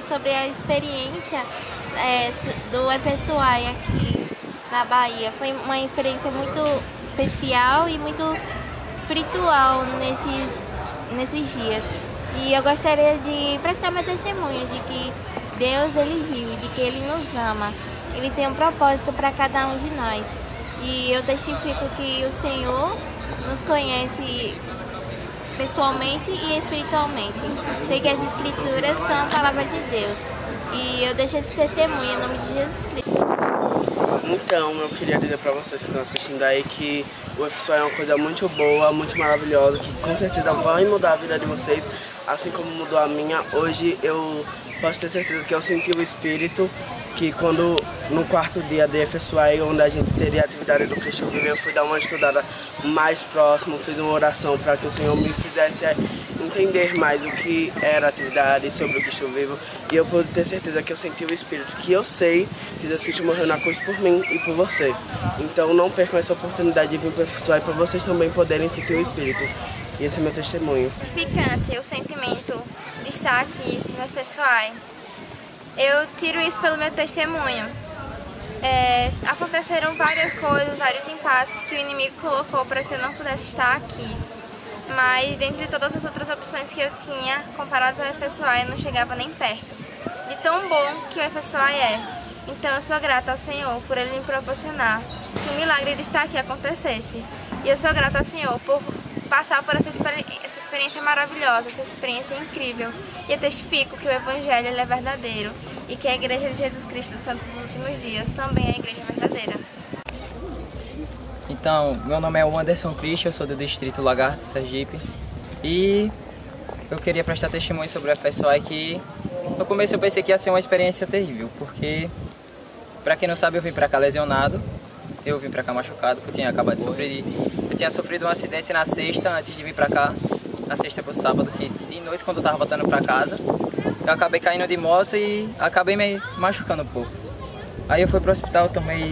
sobre a experiência é, do FSUI aqui na Bahia. Foi uma experiência muito especial e muito espiritual nesses, nesses dias. E eu gostaria de prestar meu testemunho de que Deus ele vive, de que ele nos ama. Ele tem um propósito para cada um de nós. E eu testifico que o Senhor nos conhece pessoalmente e espiritualmente. Sei que as escrituras são a palavra de Deus. E eu deixo esse testemunho em nome de Jesus Cristo. Então, eu queria dizer para vocês que estão assistindo aí que o UFSO é uma coisa muito boa, muito maravilhosa, que com certeza vai mudar a vida de vocês, assim como mudou a minha. Hoje eu posso ter certeza que eu senti o Espírito que quando no quarto dia de FSUI, onde a gente teria a atividade do Cristo Vivo, eu fui dar uma estudada mais próximo, fiz uma oração para que o Senhor me fizesse entender mais o que era a atividade sobre o Cristo Vivo e eu pude ter certeza que eu senti o Espírito, que eu sei que Jesus morreu na cruz por mim e por você. Então não percam essa oportunidade de vir para o FSUI para vocês também poderem sentir o Espírito. E esse é meu testemunho. Gratificante o sentimento de estar aqui no FSUI eu tiro isso pelo meu testemunho. É, aconteceram várias coisas, vários impasses que o inimigo colocou para que eu não pudesse estar aqui. Mas dentre todas as outras opções que eu tinha, comparadas ao FSOI, eu não chegava nem perto. De tão bom que o FSOI é. Então eu sou grata ao Senhor por Ele me proporcionar que o milagre de estar aqui acontecesse. E eu sou grata ao Senhor por passar por essa, essa experiência maravilhosa, essa experiência incrível. E eu testifico que o Evangelho é verdadeiro e que a Igreja de Jesus Cristo dos Santos dos Últimos Dias também é a Igreja verdadeira. Então, meu nome é Anderson Christian, eu sou do Distrito Lagarto, Sergipe. E eu queria prestar testemunho sobre o FSOI que no começo eu pensei que ia ser uma experiência terrível, porque, para quem não sabe, eu vim para cá lesionado, eu vim para cá machucado, porque eu tinha acabado de sofrer eu tinha sofrido um acidente na sexta antes de vir para cá, na sexta pro sábado, que de noite quando eu tava voltando para casa, eu acabei caindo de moto e acabei me machucando um pouco. Aí eu fui pro hospital, tomei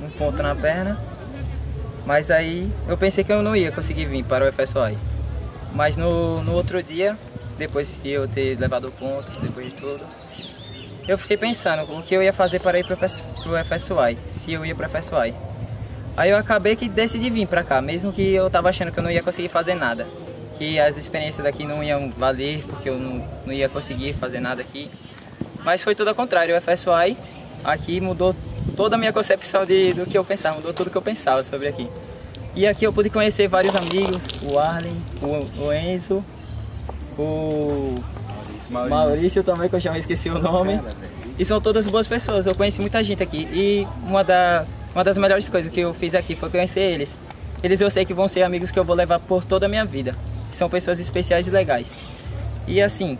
um ponto na perna, mas aí eu pensei que eu não ia conseguir vir para o FSOI. Mas no, no outro dia, depois de eu ter levado o ponto, depois de tudo, eu fiquei pensando o que eu ia fazer para ir para o FSUI, se eu ia para o FSUI. Aí eu acabei que decidi vir para cá, mesmo que eu tava achando que eu não ia conseguir fazer nada. Que as experiências daqui não iam valer, porque eu não, não ia conseguir fazer nada aqui. Mas foi tudo ao contrário, o FSUI aqui mudou toda a minha concepção de, do que eu pensava, mudou tudo que eu pensava sobre aqui. E aqui eu pude conhecer vários amigos, o Arlen, o, o Enzo, o Maurício. Maurício também, que eu já esqueci o nome. E são todas boas pessoas, eu conheci muita gente aqui. E uma, da, uma das melhores coisas que eu fiz aqui foi conhecer eles. Eles eu sei que vão ser amigos que eu vou levar por toda a minha vida. São pessoas especiais e legais. E assim,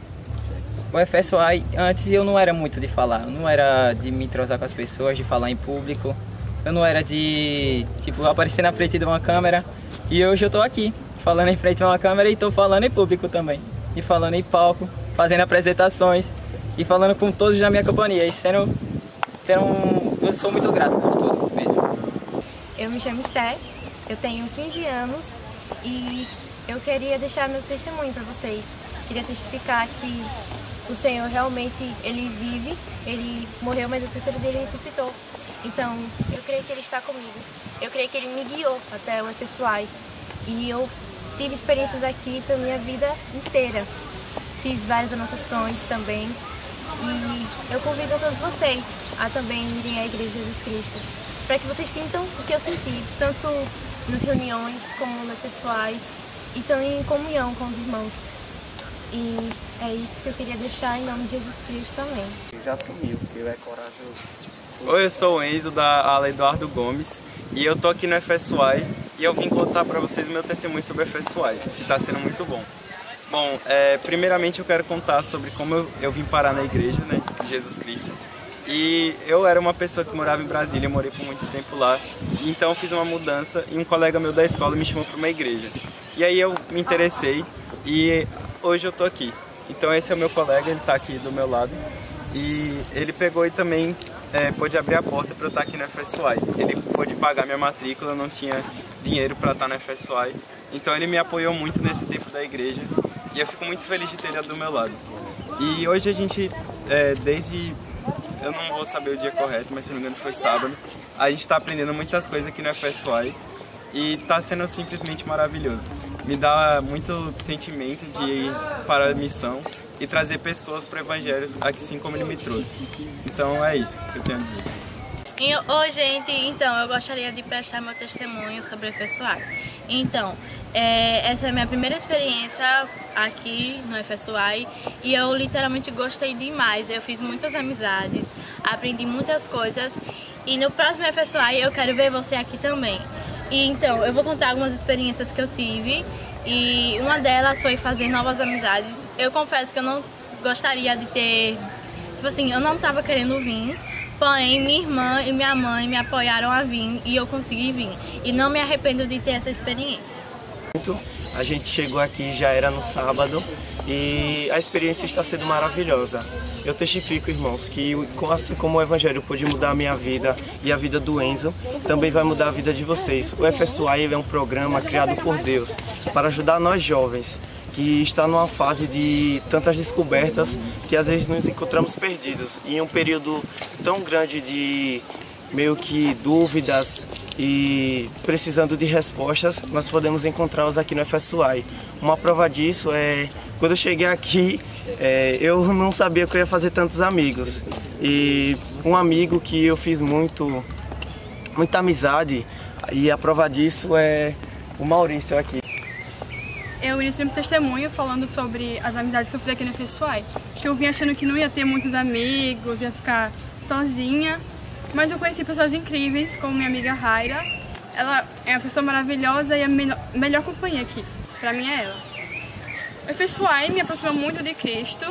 o FSOI, antes eu não era muito de falar, eu não era de me entrosar com as pessoas, de falar em público. Eu não era de, tipo, aparecer na frente de uma câmera. E hoje eu tô aqui, falando em frente de uma câmera e tô falando em público também. E falando em palco, fazendo apresentações e falando com todos na minha companhia. E sendo, um, eu sou muito grato por tudo mesmo. Eu me chamo Esther, eu tenho 15 anos e eu queria deixar meu testemunho para vocês. Queria testificar que o Senhor realmente ele vive, ele morreu, mas o terceiro dia ele ressuscitou. Então, eu creio que ele está comigo. Eu creio que ele me guiou até o FSUI. E eu tive experiências aqui pela minha vida inteira. Fiz várias anotações também. E eu convido a todos vocês a também irem à Igreja de Jesus Cristo, para que vocês sintam o que eu senti, tanto nas reuniões como no FSUI e também em comunhão com os irmãos. E é isso que eu queria deixar em nome de Jesus Cristo também. Já sumiu, porque ele é corajoso. Oi, eu sou o Enzo da ala Eduardo Gomes e eu tô aqui no FSUI e eu vim contar para vocês meu testemunho sobre o FSUI, que está sendo muito bom. Bom, é, primeiramente eu quero contar sobre como eu, eu vim parar na igreja, né, de Jesus Cristo. E eu era uma pessoa que morava em Brasília, morei por muito tempo lá. Então eu fiz uma mudança e um colega meu da escola me chamou para uma igreja. E aí eu me interessei e hoje eu tô aqui. Então esse é o meu colega, ele está aqui do meu lado. E ele pegou e também é, pôde abrir a porta para eu estar aqui no FSUI. Ele pôde pagar minha matrícula, eu não tinha dinheiro para estar no FSUI. Então ele me apoiou muito nesse tempo da igreja. E eu fico muito feliz de ter ele do meu lado. E hoje a gente, é, desde. Eu não vou saber o dia correto, mas se não me engano foi sábado. A gente está aprendendo muitas coisas aqui no FSY e está sendo simplesmente maravilhoso. Me dá muito sentimento de ir para a missão e trazer pessoas para o Evangelho, assim como ele me trouxe. Então é isso que eu tenho a dizer. Oi, gente. Então, eu gostaria de prestar meu testemunho sobre o FSUAI. Então, é, essa é a minha primeira experiência aqui no FSUAI e eu literalmente gostei demais. Eu fiz muitas amizades, aprendi muitas coisas e no próximo FSUAI eu quero ver você aqui também. E, então, eu vou contar algumas experiências que eu tive e uma delas foi fazer novas amizades. Eu confesso que eu não gostaria de ter... Tipo assim, eu não estava querendo vir, Porém, minha irmã e minha mãe me apoiaram a vir e eu consegui vir. E não me arrependo de ter essa experiência. A gente chegou aqui, já era no sábado, e a experiência está sendo maravilhosa. Eu testifico, irmãos, que assim como o Evangelho pôde mudar a minha vida e a vida do Enzo, também vai mudar a vida de vocês. O FSUI é um programa criado por Deus para ajudar nós jovens que está numa fase de tantas descobertas que às vezes nos encontramos perdidos. E em um período tão grande de meio que dúvidas e precisando de respostas, nós podemos encontrá-los aqui no FSUI. Uma prova disso é quando eu cheguei aqui, é, eu não sabia que eu ia fazer tantos amigos. E um amigo que eu fiz muito, muita amizade, e a prova disso é o Maurício aqui eu iniciei um testemunho falando sobre as amizades que eu fiz aqui no FSUAI. Que eu vim achando que não ia ter muitos amigos, ia ficar sozinha. Mas eu conheci pessoas incríveis, como minha amiga Raira. Ela é uma pessoa maravilhosa e a melhor, melhor companhia aqui. Pra mim é ela. O FSUAI me aproximou muito de Cristo.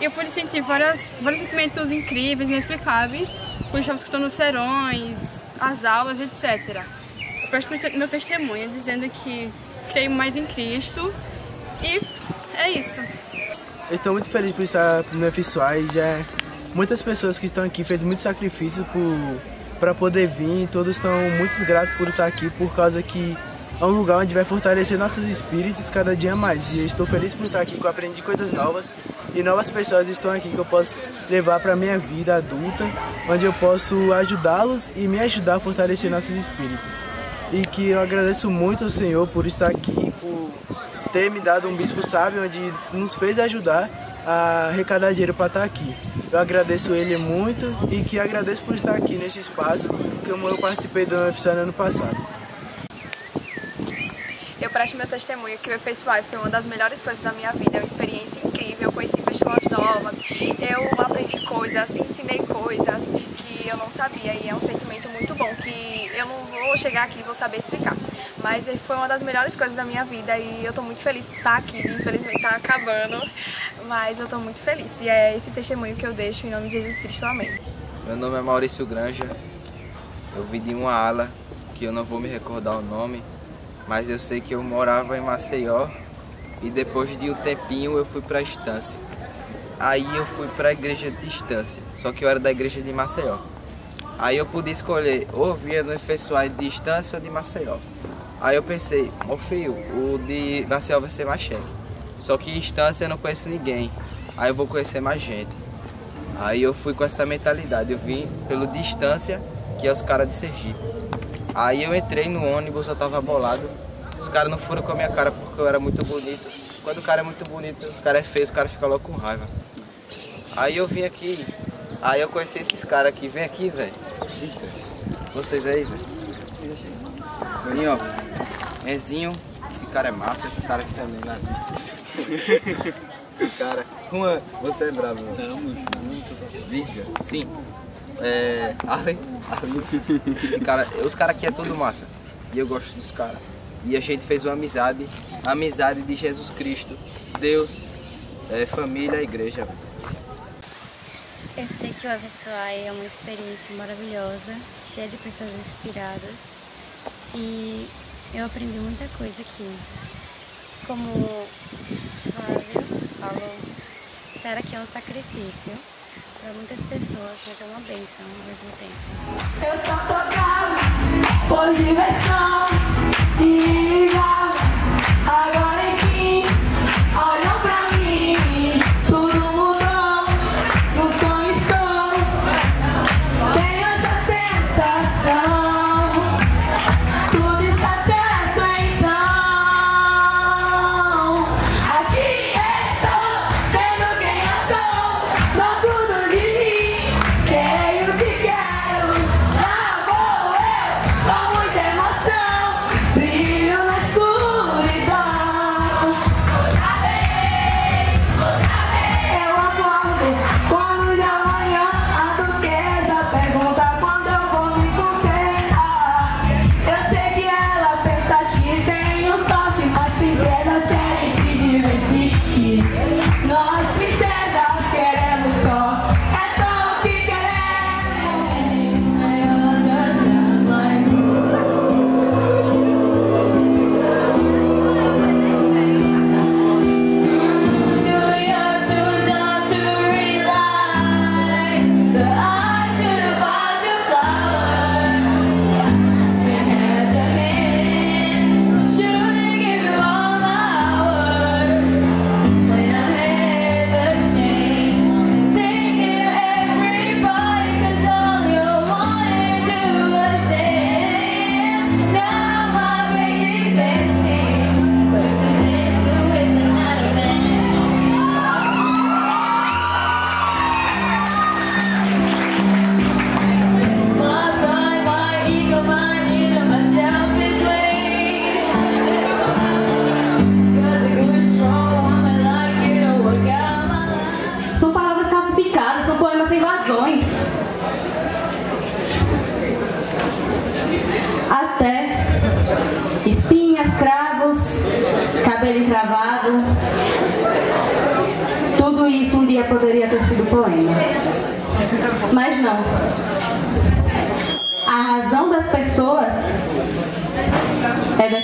Eu pude sentir várias, vários sentimentos incríveis, inexplicáveis, quando estava escutando os serões, as aulas, etc. Eu presto meu testemunho dizendo que creio mais em Cristo e é isso. Eu estou muito feliz por estar no FSUI, já muitas pessoas que estão aqui fez muito sacrifício para poder vir, todos estão muito gratos por estar aqui por causa que é um lugar onde vai fortalecer nossos espíritos cada dia mais. E eu estou feliz por estar aqui, que eu aprendi coisas novas e novas pessoas estão aqui que eu posso levar para a minha vida adulta, onde eu posso ajudá-los e me ajudar a fortalecer nossos espíritos e que eu agradeço muito ao Senhor por estar aqui, por ter me dado um bispo sábio onde nos fez ajudar a arrecadar dinheiro para estar aqui. Eu agradeço ele muito e que agradeço por estar aqui nesse espaço que eu participei do UFSA no ano passado. Eu presto meu testemunho que o FSY foi uma das melhores coisas da minha vida, é uma experiência incrível, eu conheci pessoas novas, eu aprendi coisas, ensinei coisas que eu não sabia e é um sentimento muito bom que eu não vou chegar aqui e vou saber explicar. Mas foi uma das melhores coisas da minha vida e eu tô muito feliz por estar aqui, infelizmente tá acabando, mas eu tô muito feliz. E é esse testemunho que eu deixo em nome de Jesus Cristo, amém. Meu nome é Maurício Granja, eu vim de uma ala que eu não vou me recordar o nome, mas eu sei que eu morava em Maceió e depois de um tempinho eu fui para a estância. Aí eu fui para a igreja de distância, só que eu era da igreja de Maceió. Aí eu pude escolher ou via no FSUI de distância ou de Maceió. Aí eu pensei, ô oh, filho, o de Maceió vai ser mais cheio. Só que em eu não conheço ninguém. Aí eu vou conhecer mais gente. Aí eu fui com essa mentalidade, eu vim pelo distância, que é os caras de Sergipe. Aí eu entrei no ônibus, eu tava bolado. Os caras não foram com a minha cara porque eu era muito bonito. Quando o cara é muito bonito, os caras é feio, os caras ficam logo com raiva. Aí eu vim aqui, aí eu conheci esses caras aqui. Vem aqui, velho. Vocês aí, velho. Vem, ó. Enzinho, esse cara é massa, esse cara aqui também, né? esse cara. Juan, você é bravo, mano. Tamo junto. Diga. Sim. É. Arlen. Arlen. Esse cara. Os caras aqui é tudo massa. E eu gosto dos caras. E a gente fez uma amizade, a amizade de Jesus Cristo, Deus, é, família, igreja. Eu sei que o Avessuai é uma experiência maravilhosa, cheia de pessoas inspiradas e eu aprendi muita coisa aqui. Como Flávio falou, será que é um sacrifício para muitas pessoas, mas é uma bênção ao mesmo tempo. Eu só tocava por diversão. E agora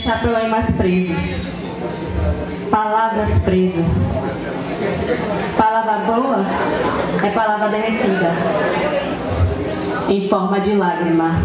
Chapeleimas presos, palavras presas. Palavra boa é palavra derretida, em forma de lágrima.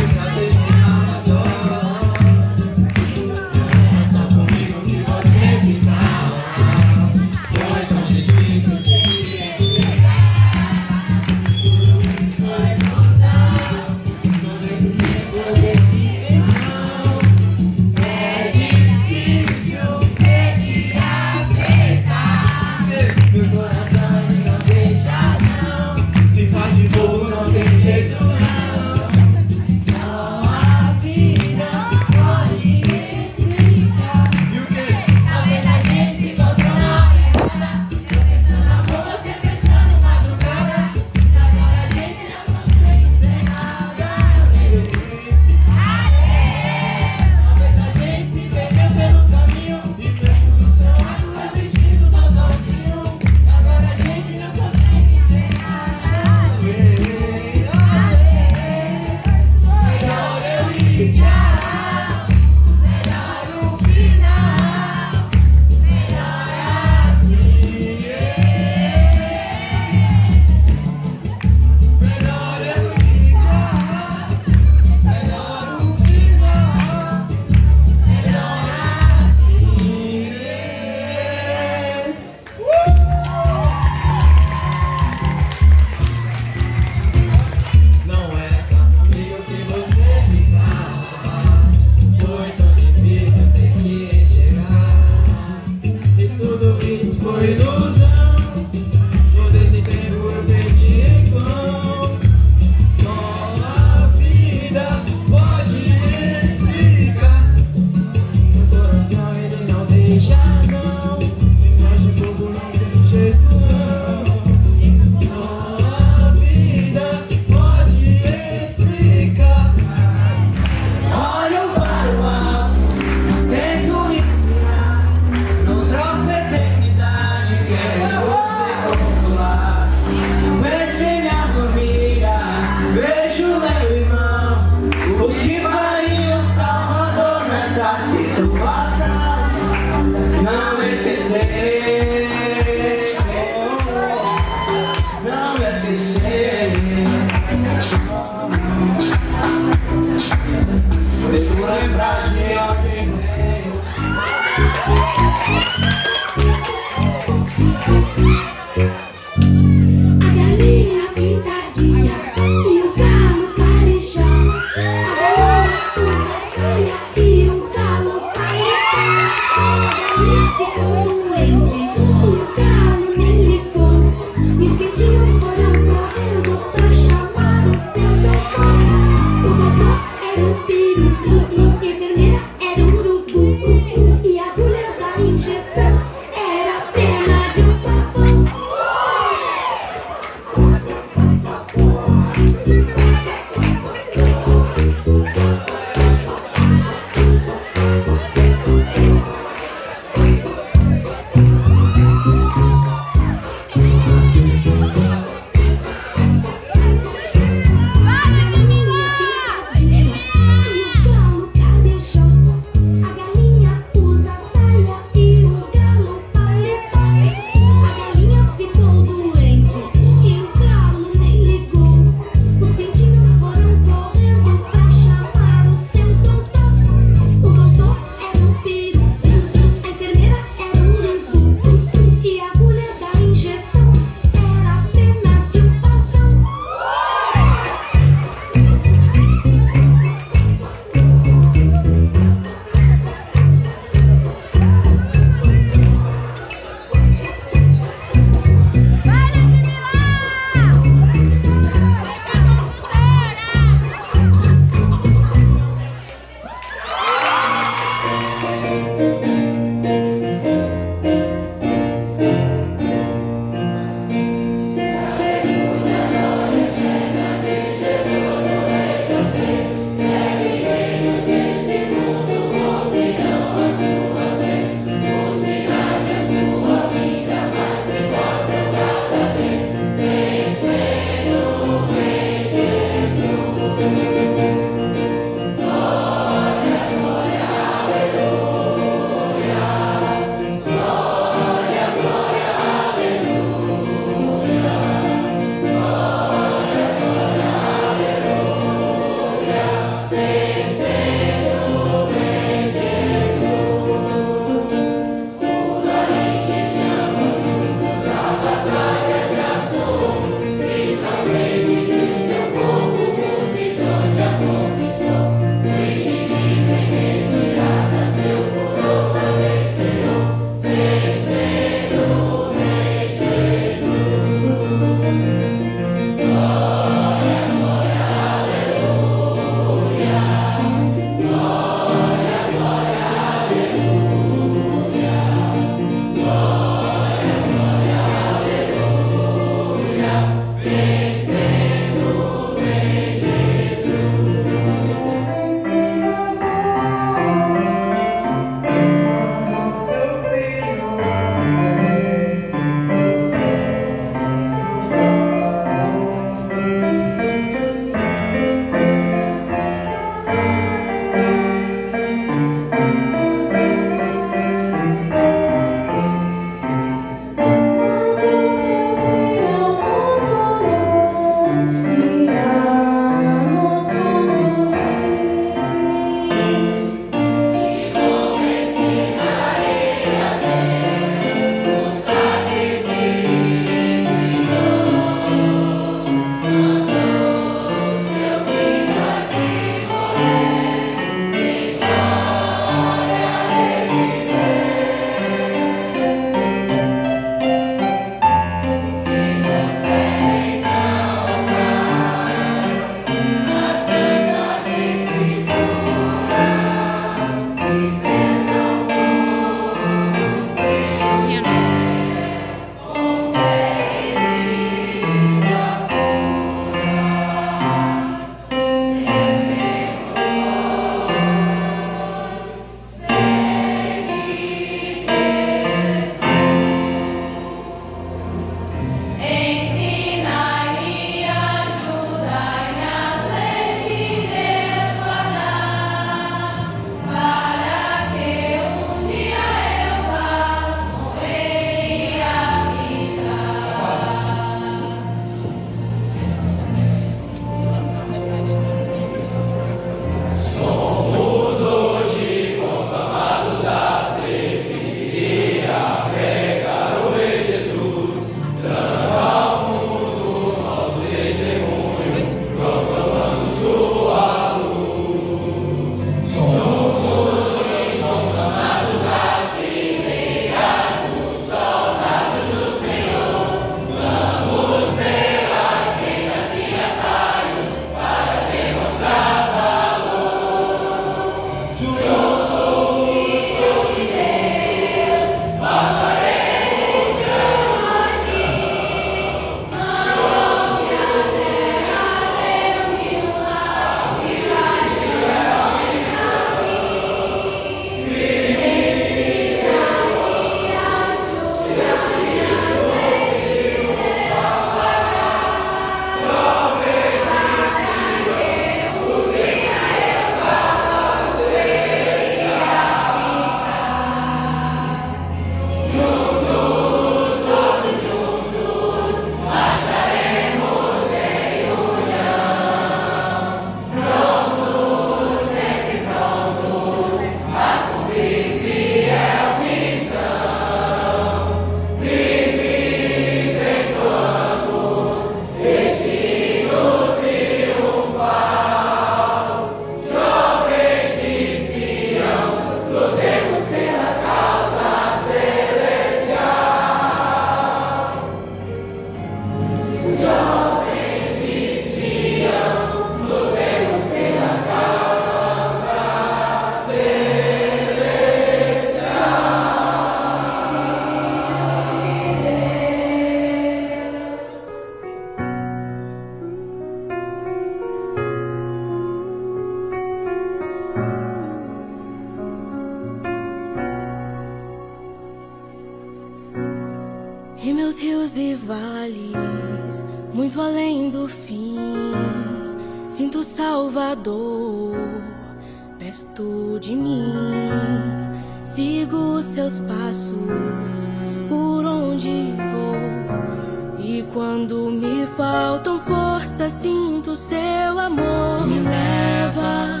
sigo seus passos por onde vou. E quando me faltam forças, sinto seu amor. Me leva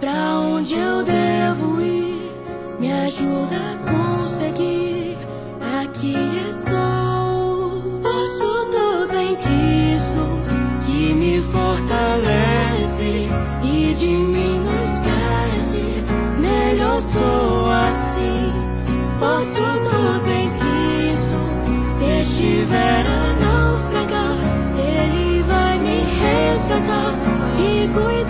pra onde eu devo ir. Me ajuda a conseguir. Aqui estou. Posso tudo em Cristo que me fortalece e diminui eu sou assim. Posso tudo em Cristo. Se estiver a naufragar, Ele vai me resgatar e cuidar.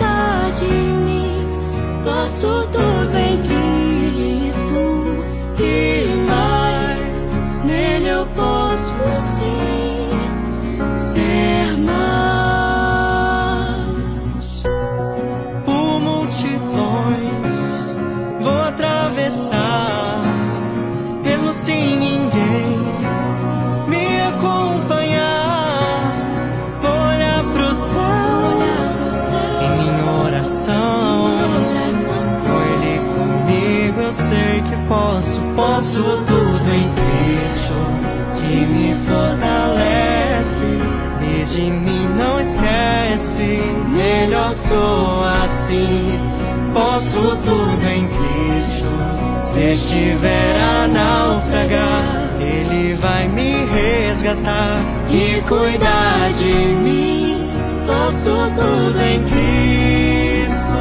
resgatar e cuidar de mim. Posso tudo em Cristo.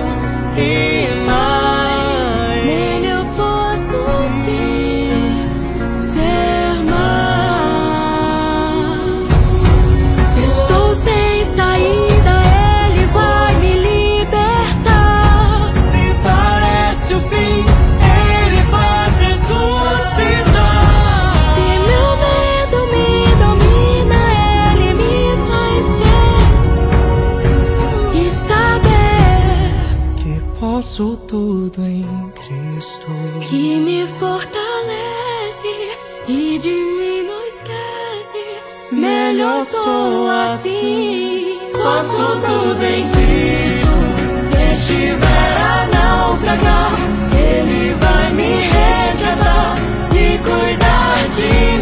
E posso tudo em Cristo. Se estiver a naufragar, Ele vai me resgatar e cuidar de mim.